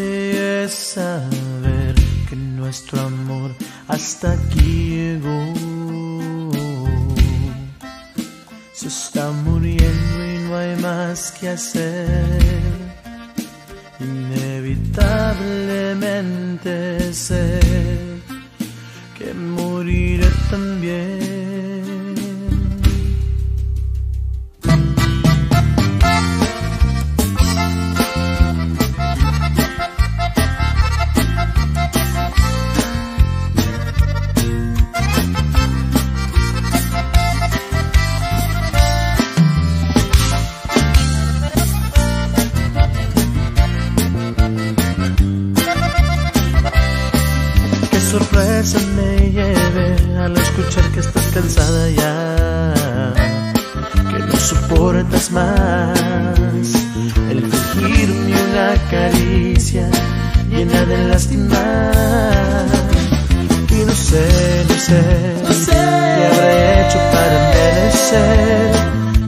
es saber que nuestro amor hasta aquí llegó. Se está muriendo y no hay más que hacer. Inevitablemente sé que moriré también.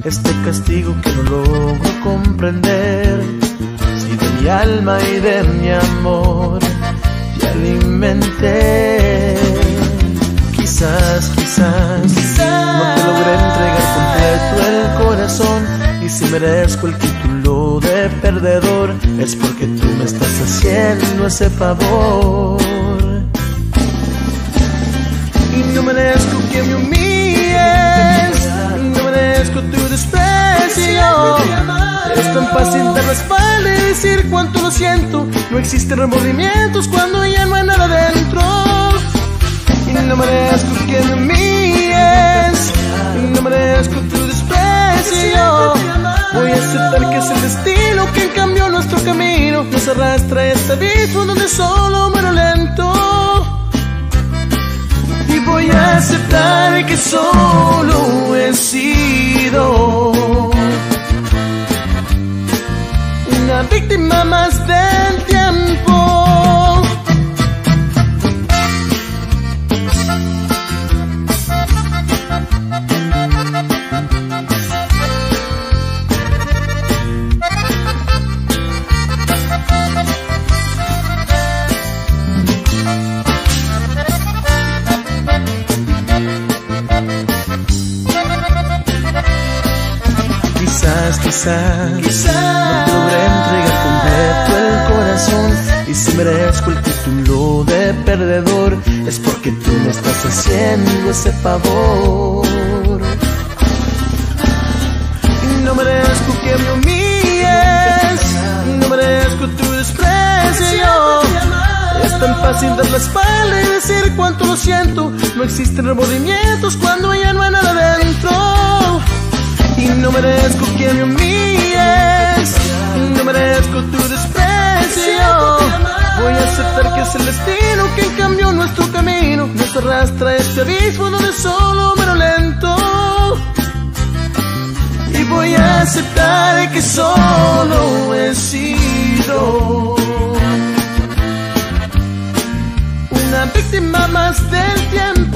Este castigo que no logro comprender. Si de mi alma y de mi amor alimenté. Quizás, quizás, no te logré entregar completo el corazón. Y si merezco el título de perdedor, es porque tú me estás haciendo ese favor. Y no merezco que me humilles, merezco tu desprecio. Es tan fácil dar la espalda y decir cuánto lo siento. No existen remordimientos cuando ya no hay nada dentro. Y no merezco que me. Y no merezco tu desprecio. Voy a aceptar que es el destino que cambió nuestro camino. Nos arrastra a este abismo donde solo muero lento. Voy a aceptar que solo he sido una víctima más del Quizás, quizás, no logré entregar completo el corazón y si merezco el título de perdedor es porque tú me estás haciendo ese favor. Y no merezco que me humilles, no merezco tu desprecio. Es tan fácil dar la espalda y decir cuánto lo siento. No existen remordimientos cuando ya no hay nada dentro. Y no merezco que me humilles, no merezco tu desprecio. Voy a aceptar que es el destino que cambió nuestro camino. Nos arrastra este abismo donde solo mero lento. Y voy a aceptar que solo he sido una víctima más del tiempo.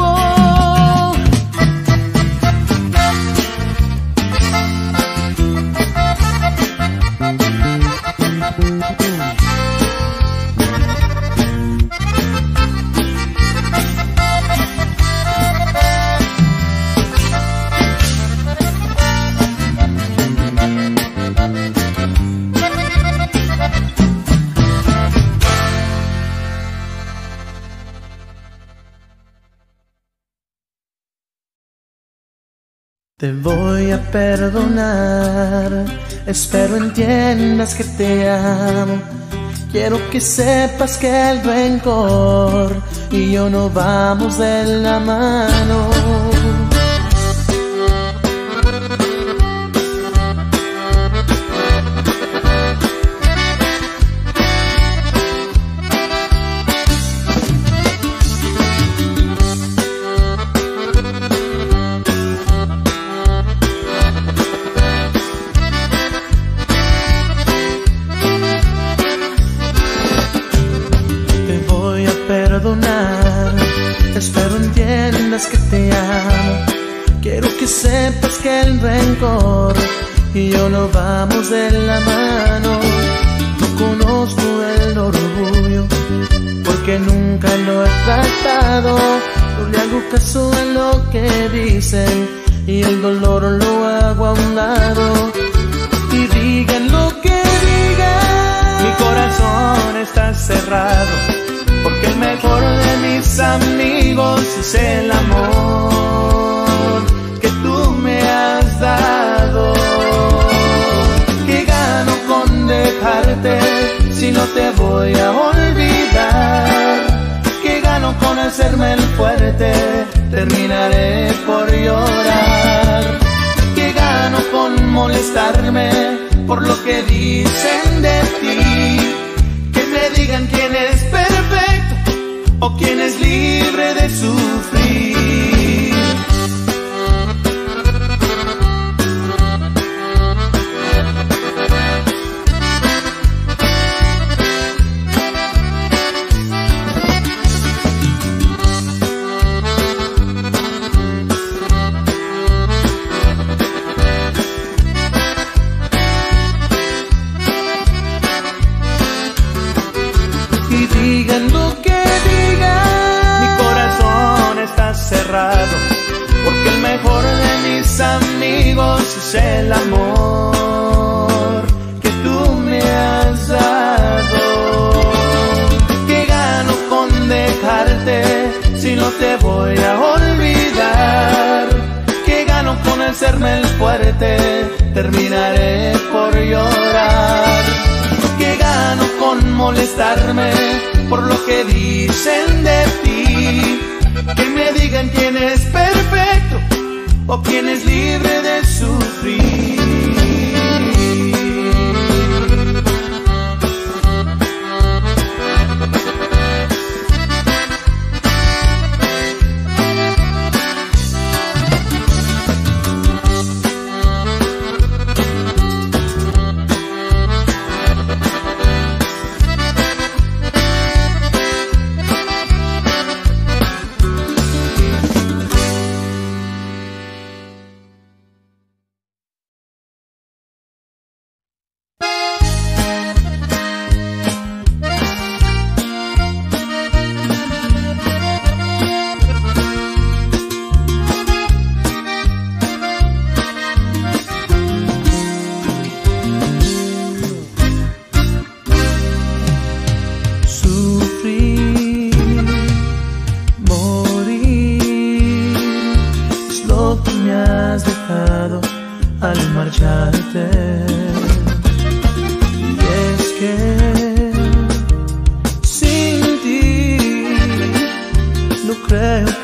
Te voy a perdonar, espero entiendas que te amo. Quiero que sepas que el rencor y yo no vamos de la mano. De la mano. No conozco el orgullo que nunca lo he tratado. No le hago caso a lo que dicen y el dolor lo hago a un lado. Y digan lo que digan, mi corazón está cerrado. Porque el mejor de mis amigos es el amor voy a olvidar? ¿Qué gano con hacerme el fuerte? Terminaré por llorar. ¿Qué gano con molestarme por lo que dicen de ti? Que me digan quién es perfecto o quién es libre de sufrir. Terminaré por llorar. ¿Qué gano con molestarme por lo que dicen de ti? Que me digan quién es perfecto o quién es libre de sufrir.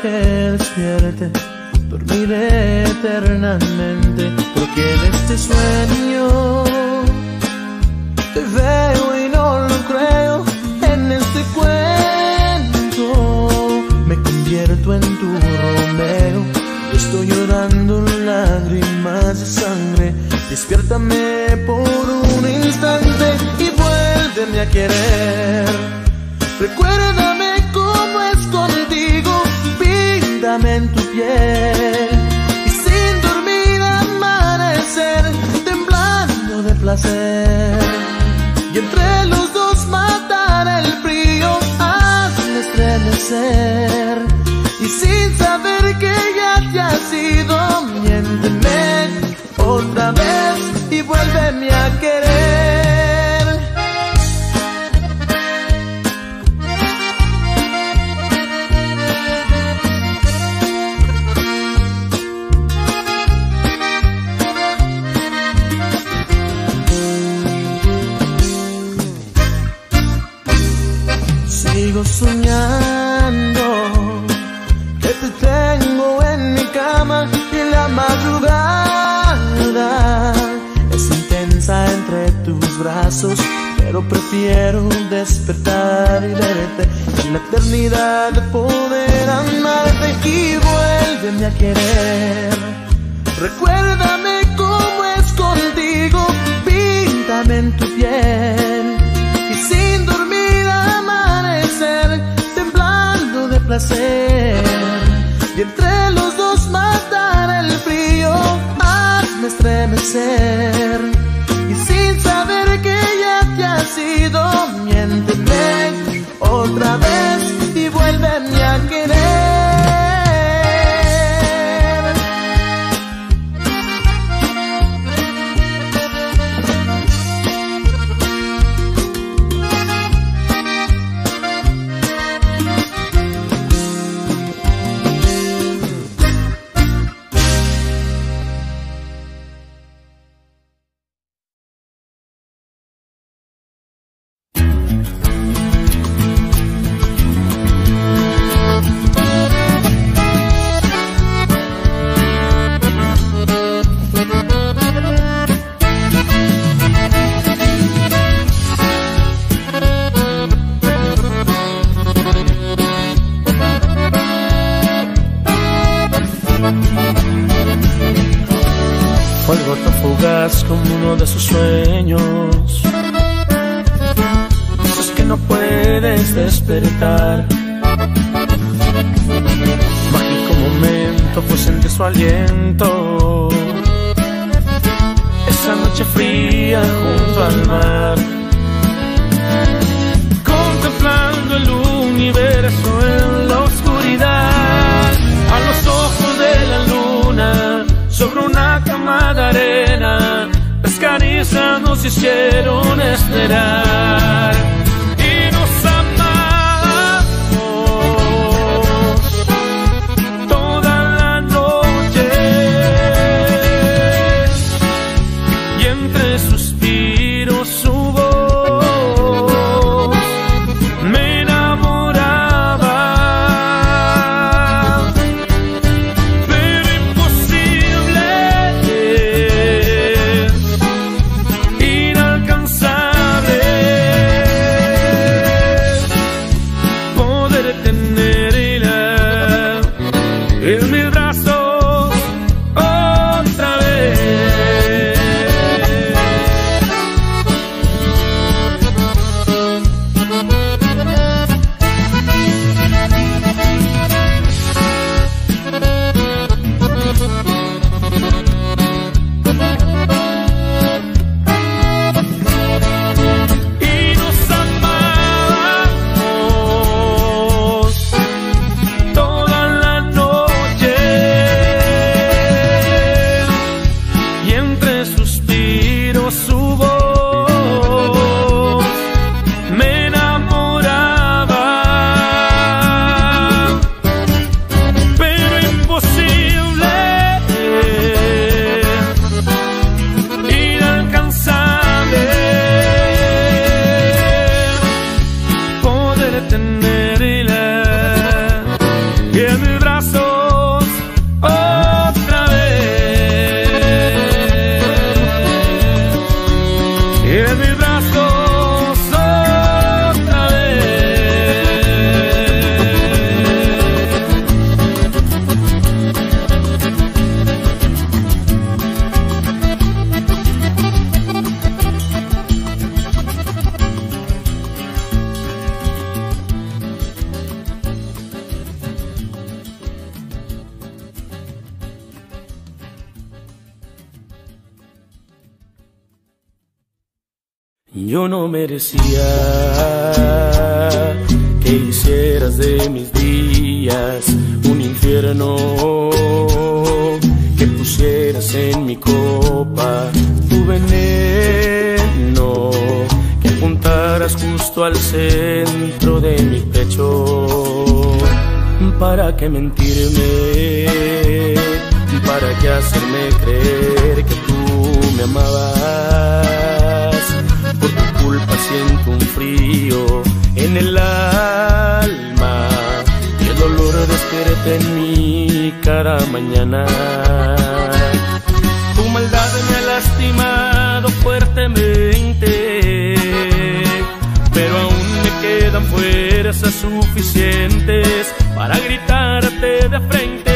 Que despierte, dormiré eternamente, porque en este sueño te veo y no lo creo en este cuento. Me convierto en tu Romeo. Estoy llorando lágrimas de sangre. Despiértame por un instante y vuélveme a querer. Recuérdame En tu piel. Y sin dormir amanecer, temblando de placer. Y entre los dos matar el frío, hazme estremecer. Y sin saber que ya te has ido, miénteme otra vez y vuélveme a querer. Pero prefiero despertar y verte en la eternidad de poder amarte y vuélveme a querer. Recuérdame cómo es contigo, píntame en tu piel y sin dormir amanecer, temblando de placer. Y entre los dos matar el frío, hazme estremecer saber que ya te has ido, miéntete otra vez y vuélveme a querer. Fugaz como uno de sus sueños. Es que no puedes despertar. Mágico momento fue sentir su aliento. Esa noche fría junto al mar. Contemplando el universo en la oscuridad. A los ojos de la luna sobre una cama de arena, las caricias nos hicieron esperar Yo no merecía que hicieras de mis días un infierno, que pusieras en mi copa tu veneno, que apuntaras justo al centro de mi pecho. ¿Para qué mentirme? ¿Para qué hacerme creer que tú me amabas? Culpa siento un frío en el alma y el dolor despierta en mí cada mañana. Tu maldad me ha lastimado fuertemente, pero aún me quedan fuerzas suficientes para gritarte de frente.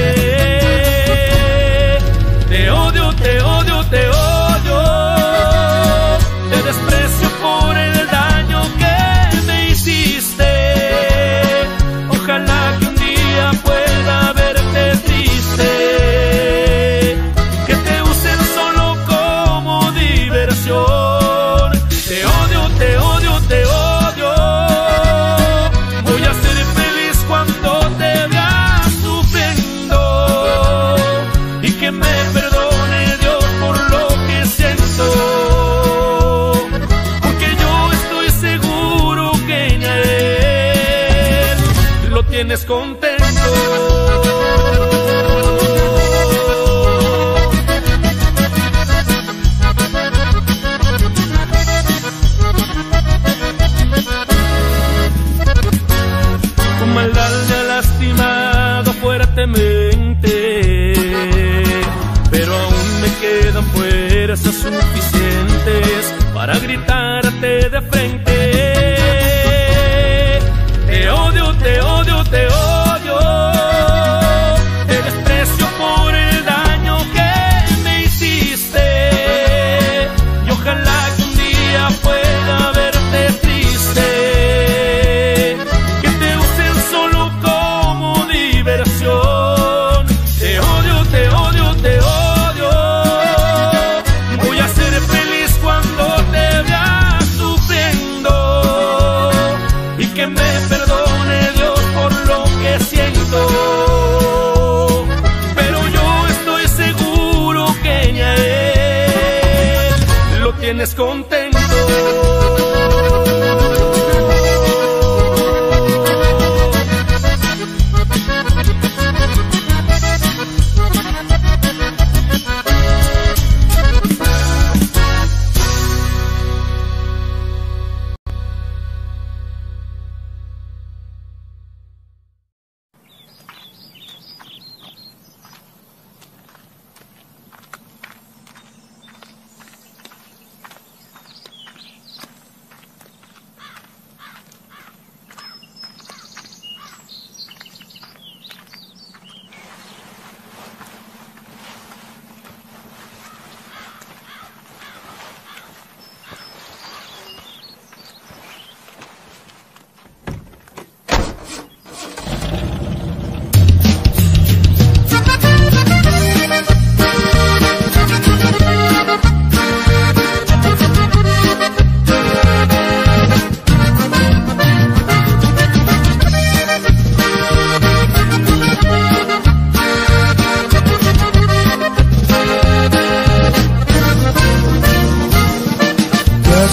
Sure. esconde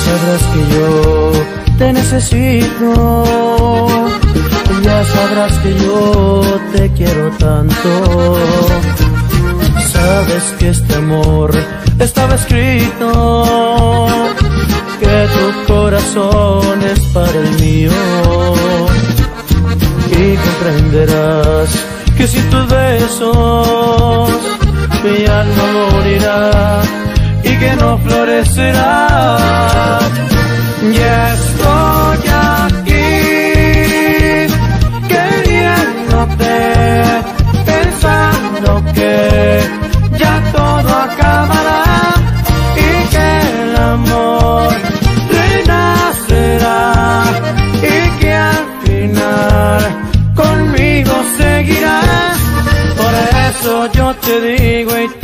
vayas contento. Ya sabrás que yo te quiero tanto. Sabes que este amor estaba escrito, que tu corazón es para el mío. Y comprenderás que sin tus besos mi alma morirá y que no florecerá. Ya estoy pensando que ya todo acabará y que el amor renacerá y que al final conmigo seguirás. Por eso yo te digo y te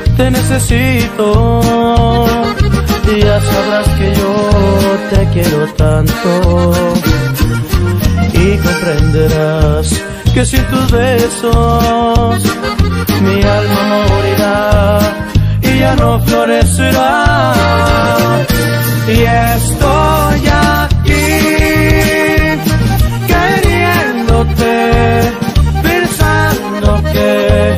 necesito. Y ya sabrás que yo te quiero tanto. Y comprenderás que sin tus besos mi alma morirá y ya no florecerá. Y estoy aquí queriéndote, pensando que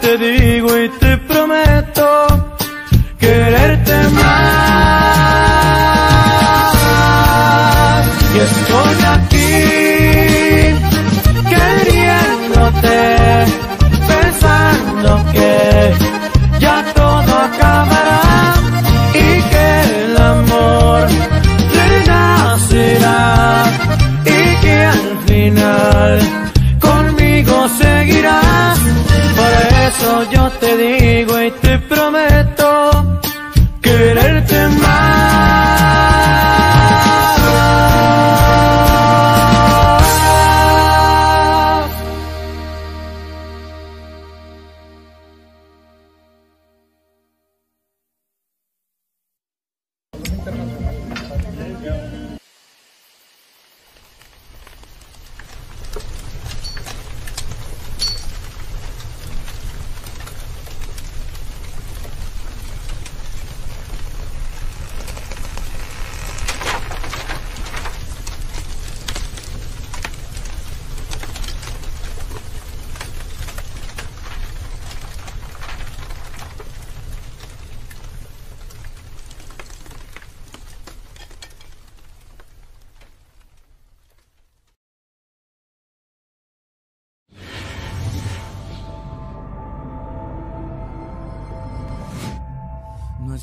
te digo y te prometo digo y te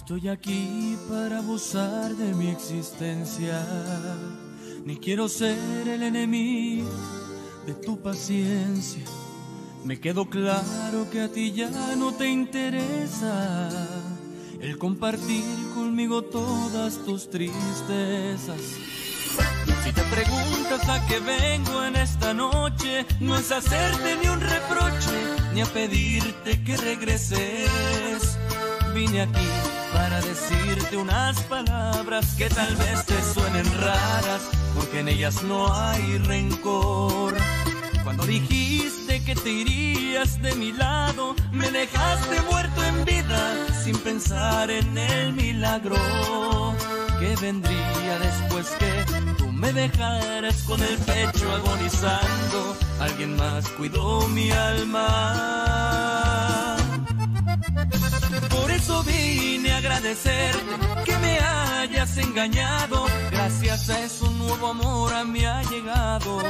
estoy aquí para abusar de mi existencia, ni quiero ser el enemigo de tu paciencia. Me quedó claro que a ti ya no te interesa el compartir conmigo todas tus tristezas. Si te preguntas a qué vengo en esta noche, no es hacerte ni un reproche, ni a pedirte que regreses. Vine aquí para decirte unas palabras que tal vez te suenen raras, porque en ellas no hay rencor. Cuando dijiste que te irías de mi lado, me dejaste muerto en vida sin pensar en el milagro que vendría después que tú me dejaras con el pecho agonizando. Alguien más cuidó mi alma. Que me hayas engañado. Gracias a eso un nuevo amor a mí ha llegado.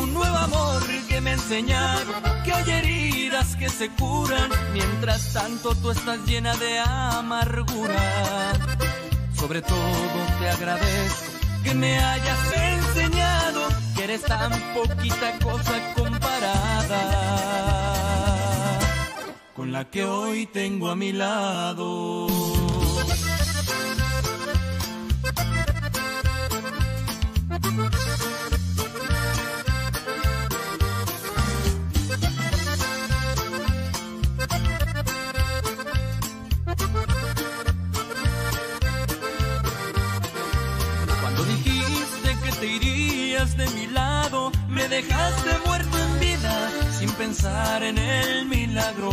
Un nuevo amor que me ha enseñado que hay heridas que se curan. Mientras tanto tú estás llena de amargura. Sobre todo te agradezco que me hayas enseñado que eres tan poquita cosa comparada con la que hoy tengo a mi lado. Cuando dijiste que te irías de mi lado, me dejaste muerto en vida pensar en el milagro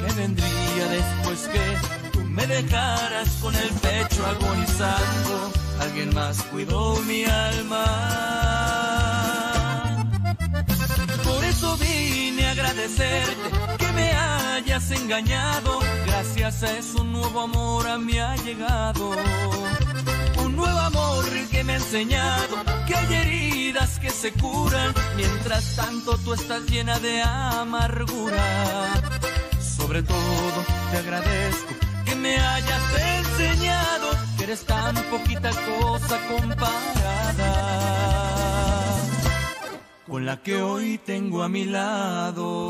que vendría después que tú me dejaras con el pecho agonizando. Alguien más cuidó mi alma. Por eso vine a agradecerte que me hayas engañado. Gracias a eso un nuevo amor a mí ha llegado nuevo amor que me ha enseñado que hay heridas que se curan, mientras tanto tú estás llena de amargura. Sobre todo te agradezco que me hayas enseñado que eres tan poquita cosa comparada con la que hoy tengo a mi lado.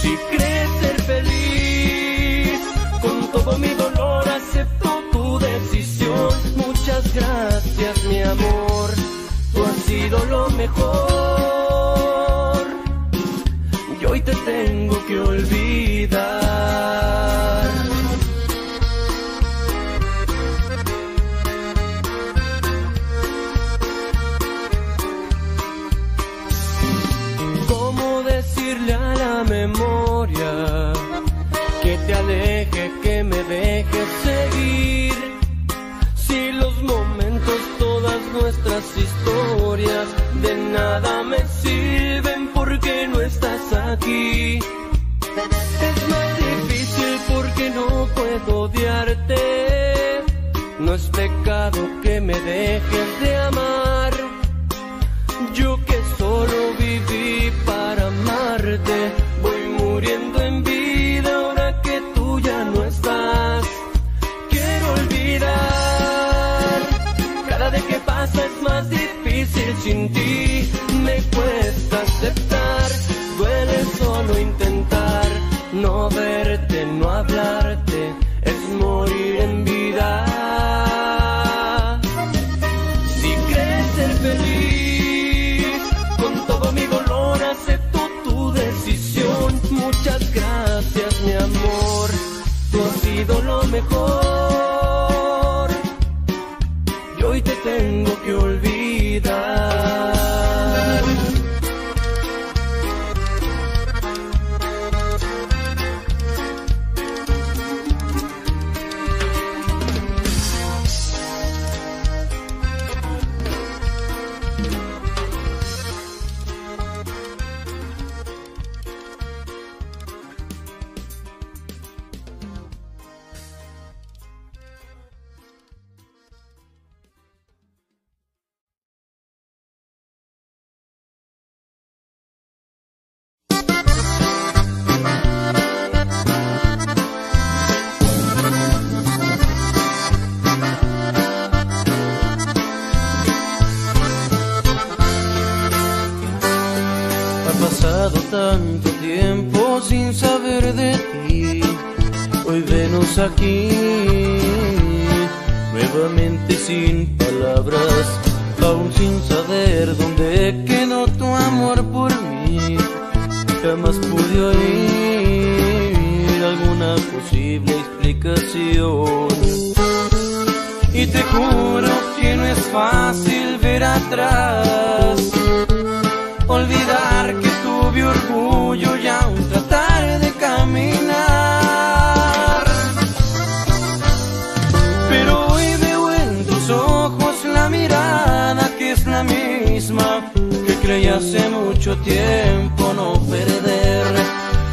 Si crees ser feliz, con todo mi dolor acepto tu decisión. Muchas gracias, mi amor, tú has sido lo mejor. Y hoy te tengo que olvidar. mejor. Yo hoy te tengo que olvidar. Jamás pude oír alguna posible explicación. Y te juro que no es fácil ver atrás, olvidar que tuve orgullo y aún tratar de caminar. Pero hoy veo en tus ojos la mirada que es la misma creí hace mucho tiempo no perder.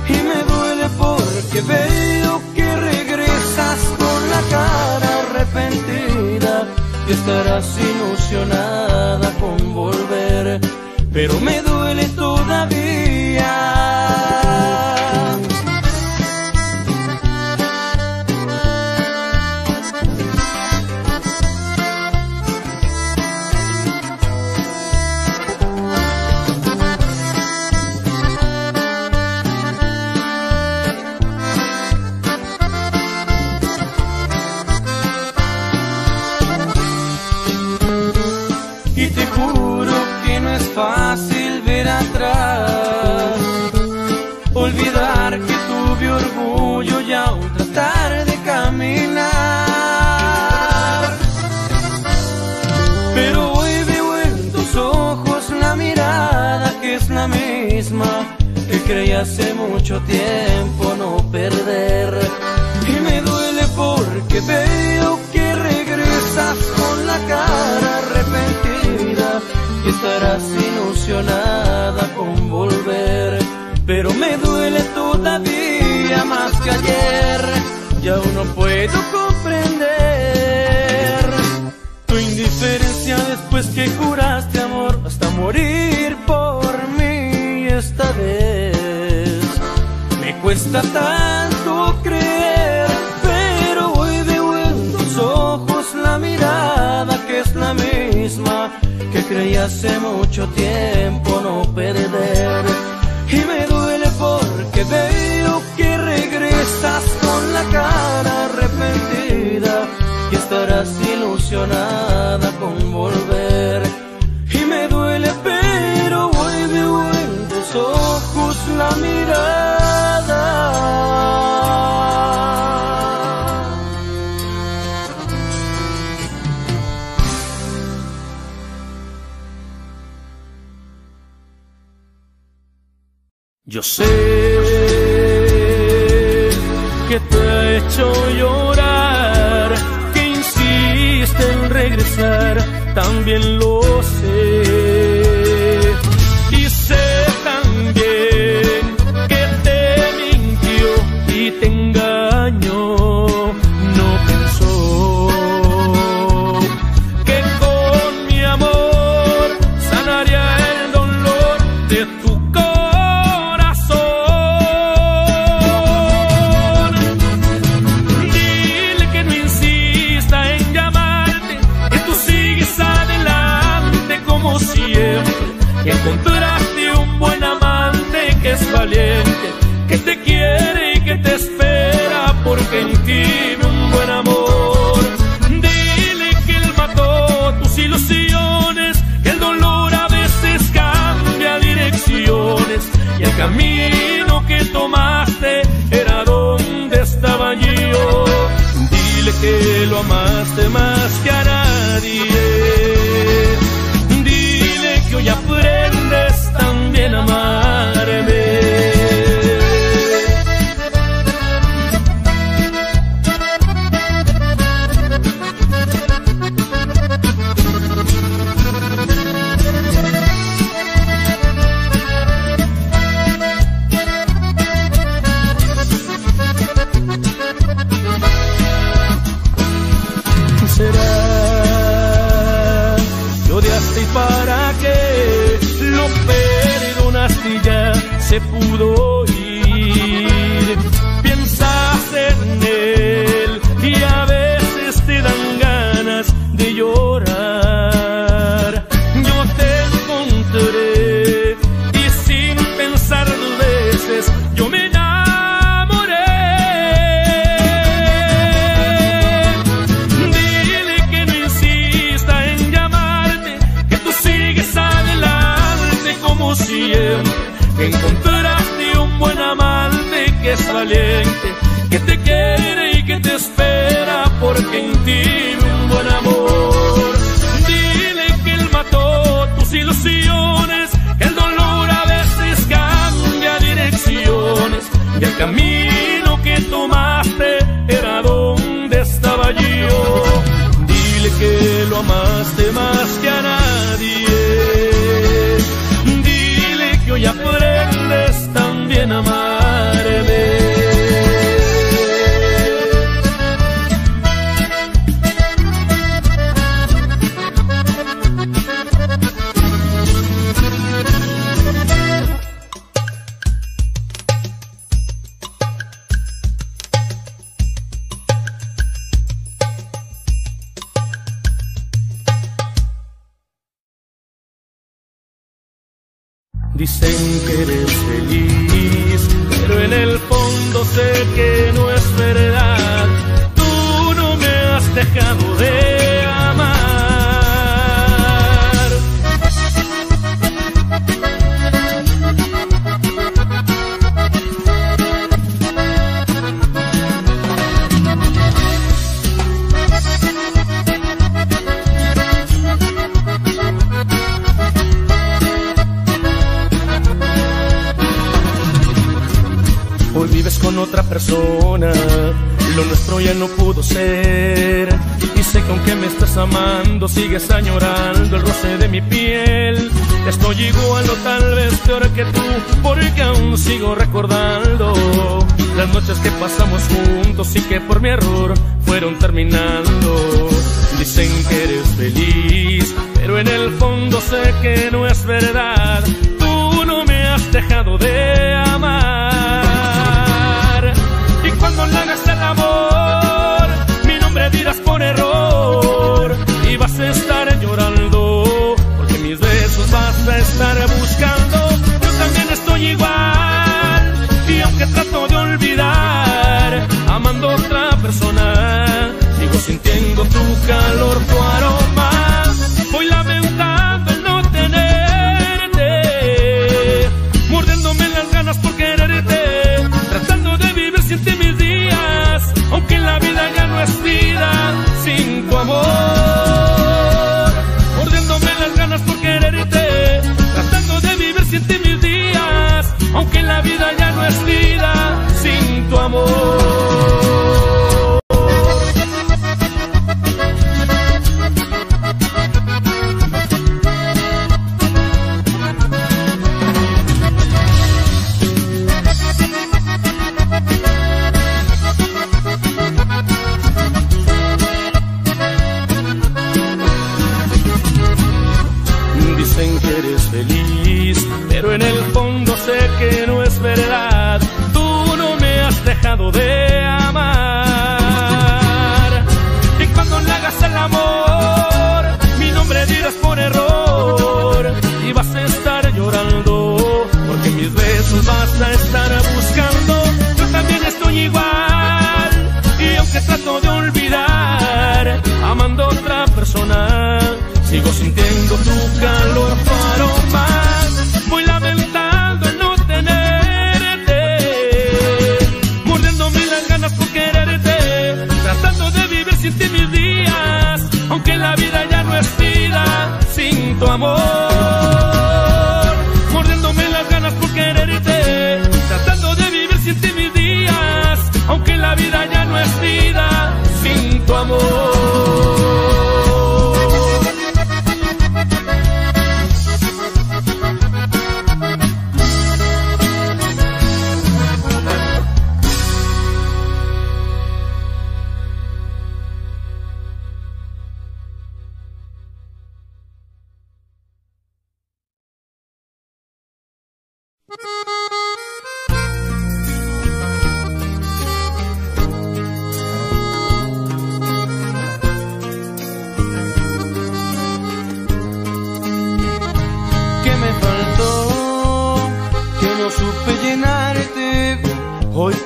Y me duele porque veo que regresas con la cara arrepentida y estarás ilusionada con volver. Pero me duele todavía. Creí hace mucho tiempo no perder. Y me duele porque veo que regresas con la cara arrepentida y estarás ilusionada con volver. Pero me duele todavía más que ayer y aún no puedo comprender tu indiferencia después que juraste cuesta tanto creer, pero hoy veo en tus ojos la mirada que es la misma que creí hace mucho tiempo no perder. Y me duele porque veo que regresas con la cara arrepentida y estarás ilusionada con volver. Y me duele, pero hoy veo en tus ojos la mirada. Yo sé que te ha hecho llorar, que insiste en regresar, también lo sé. Que que eres feliz, pero en el fondo sé que no es verdad. Sigo sintiendo tu calor faroma. Voy lamentando no tenerte. Mordiéndome las ganas por quererte. Tratando de vivir sin ti mis días. Aunque la vida ya no es vida sin tu amor.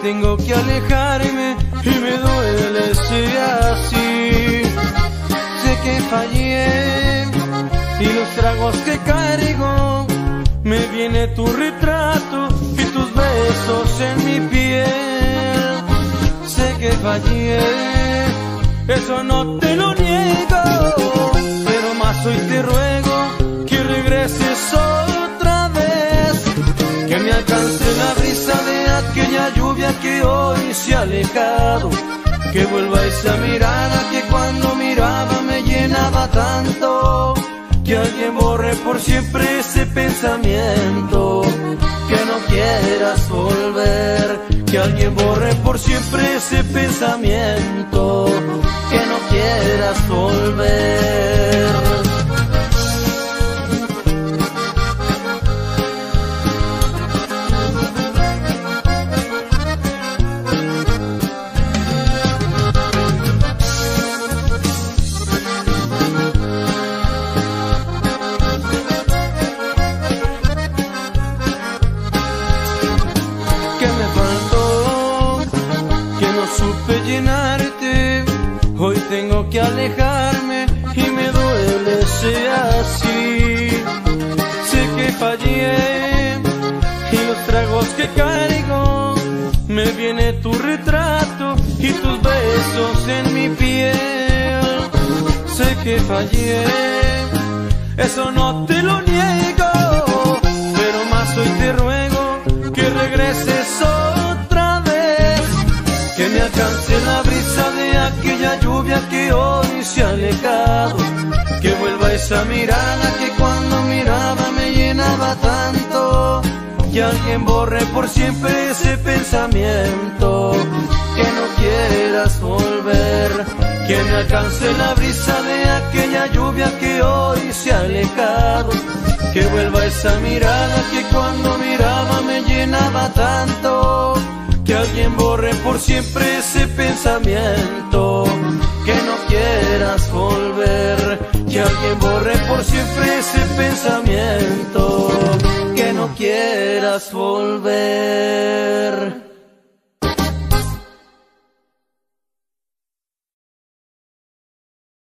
tengo que alejarme y me duele ser así. Sé que fallé y los tragos que cargo me viene tu retrato y tus besos en mi piel. Sé que fallé, eso no te lo niego, pero más hoy te ruego que regreses hoy. De aquella lluvia que hoy se ha alejado, que vuelva esa mirada que cuando miraba me llenaba tanto, que alguien borre por siempre ese pensamiento, que no quieras volver, que alguien borre por siempre ese pensamiento, que no quieras volver. Llenarte. Hoy tengo que alejarme y me duele sea así. Sé que fallé y los tragos que caigo me viene tu retrato y tus besos en mi piel. Sé que fallé, eso no te lo niego, alcance la brisa de aquella lluvia que hoy se ha alejado, que vuelva esa mirada que cuando miraba me llenaba tanto, que alguien borre por siempre ese pensamiento, que no quieras volver, que me alcance la brisa de aquella lluvia que hoy se ha alejado, que vuelva esa mirada que cuando miraba me llenaba tanto, que alguien borre por siempre ese pensamiento, que no quieras volver, que alguien borre por siempre ese pensamiento, que no quieras volver.